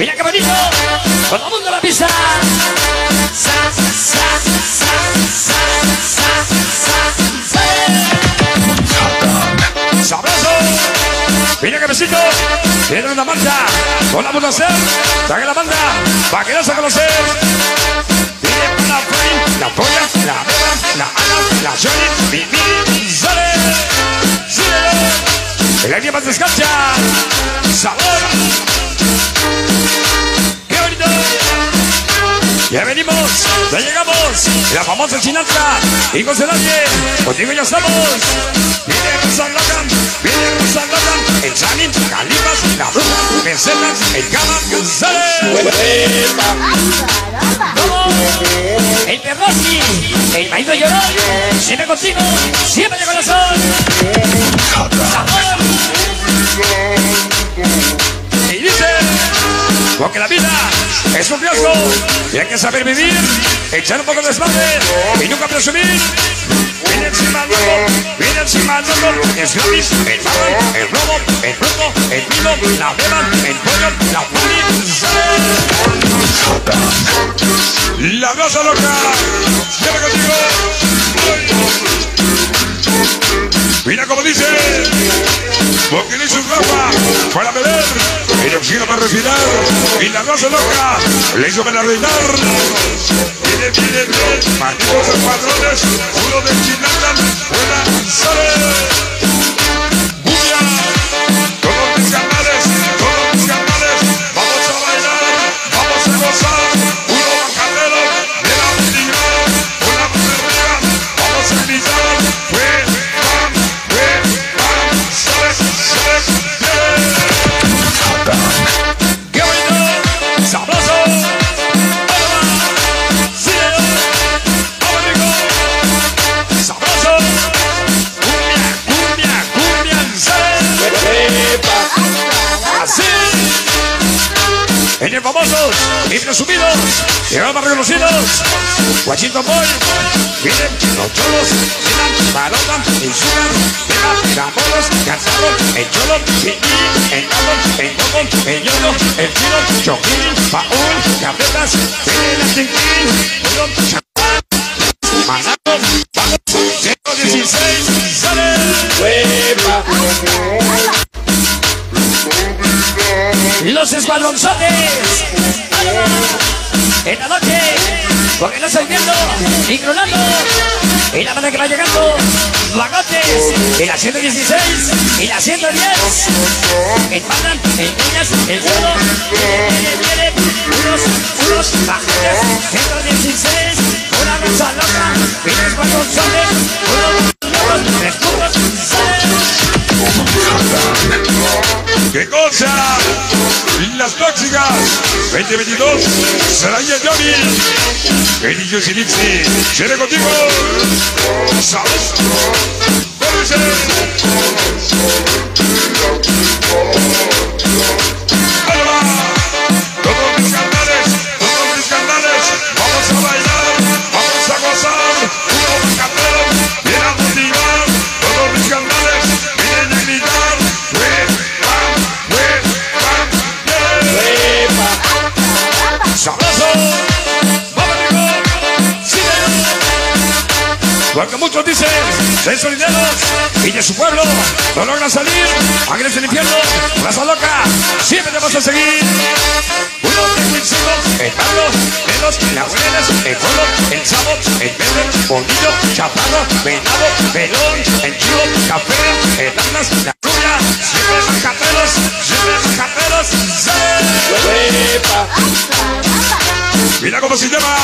Mira qué bonito. Todo el mundo la pista. Sa, sa, sa, sa, sa, sa, sa. Sabroso. Mira qué besito. Tiene una. Con la hacer. Trae la banda. Para que no se conocer. Viene la la polla, la beba, la Ana, la Johnny, mi, mi, sale. El más descansa. Sabor. Ya venimos, ya llegamos, la famosa Chinatra, hijos de nadie, contigo ya estamos. Viene Rusan Logan, viene Rusan Logan, el Sanin, Calibas, la Bruja, Mercedes, el Cama, sale. El Perrossi, el Maído Llorón, siempre contigo, siempre de corazón. Sabor. Porque la vida es un riesgo y hay que saber vivir, echar un poco de desmadre y nunca presumir. Viene encima el lobo, viene encima el lobo, es gratis, el barro, el robo, el brujo, el vino, la beba, el pollo, la puli. La raza loca, siempre contigo. Mira como dice, porque le hizo un agua para beber, oxígeno para respirar, y la raza loca le hizo para reinar. Viene, viene, viene, malditos los padrones, uno de Chinatan, buena sale. En el famosos y presumidos, llegaron más reconocidos, Washington Boy, vienen los cholos, miran, parotan, insulan, pega, gamolos, cansados, el cholo, piqui, el nabo, el coco, el yoyo, el chino, choquín, paul, carretas, tiene chinquín, puro, champán, manado, vamos, 116, sale, los escuadronzotes. En la noche porque no estoy viendo ni cronando y la banda que va llegando vagotes en la 116 y la 110 espadan en niñas el suelo viene unos unos bajotes 116 una rosa loca. Y los escuadronzotes unos tres salen ¡Qué cosa! Las tóxicas 2022 Saraya Johnny Benillo Sinixi ¡Chere contigo! ¿Sabes? Porque muchos dicen, ser solidarios y de su pueblo no logran salir. Ángeles del infierno, raza loca, siempre te vas a seguir. Uno mis hijos, el Pablo, dedos, las buenas, el colo, el sábado, el verde, bonito, chaparro, venado, pelón, el chivo, café, el atlas, la rubia, siempre macateros, siempre macateros. Mira cómo se llama.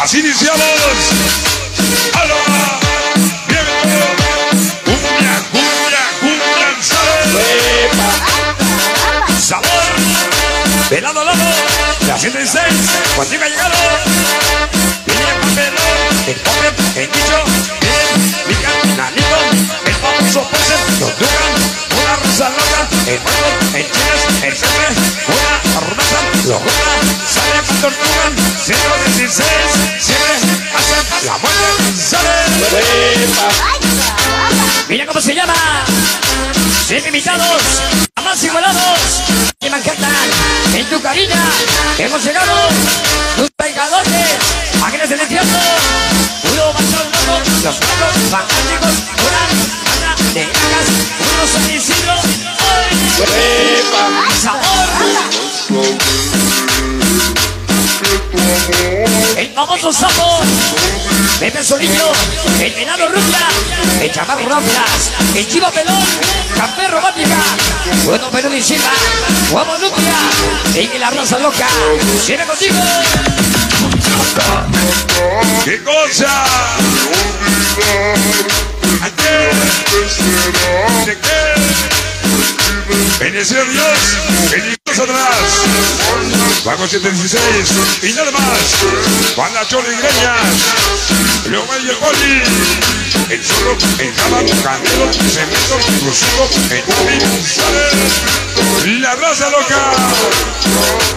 Así iniciamos. ¡Sale! sabor. Velado lobo, la 106, cuando ha llegado. Viene el papelón, el pobre, el nicho, cómo se llama. Siempre invitados, a más igualados. de Manhattan, en tu carilla, hemos llegado, tus en el selecciono, uno más loco, los pueblos fantásticos, el famoso sapo, Pepe Solillo, el venado rubia, el chaval Ramblas, el chivo pelón, café romántica, bueno pero Silva, Guamo Nubia, y la rosa loca, viene contigo. ¡Qué cosa! ¿De qué? Bendecido Dios, atrás. Vamos 76 y nada más. Chole y Greñas. Loma y el zorro, el jabán, candelo, cemento, crucido, el sale. La raza loca.